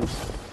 Oops.